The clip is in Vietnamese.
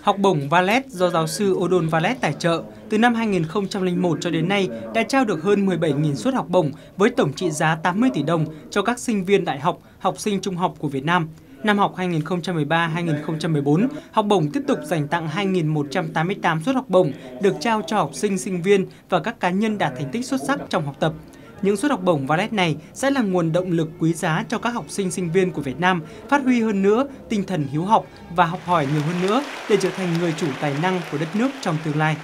Học bổng Valet do giáo sư Odon Valet tài trợ từ năm 2001 cho đến nay đã trao được hơn 17.000 suất học bổng với tổng trị giá 80 tỷ đồng cho các sinh viên đại học, học sinh trung học của Việt Nam. Năm học 2013-2014, học bổng tiếp tục dành tặng 2.188 suất học bổng được trao cho học sinh, sinh viên và các cá nhân đạt thành tích xuất sắc trong học tập. Những suất học bổng Valet này sẽ là nguồn động lực quý giá cho các học sinh sinh viên của Việt Nam phát huy hơn nữa tinh thần hiếu học và học hỏi nhiều hơn nữa để trở thành người chủ tài năng của đất nước trong tương lai.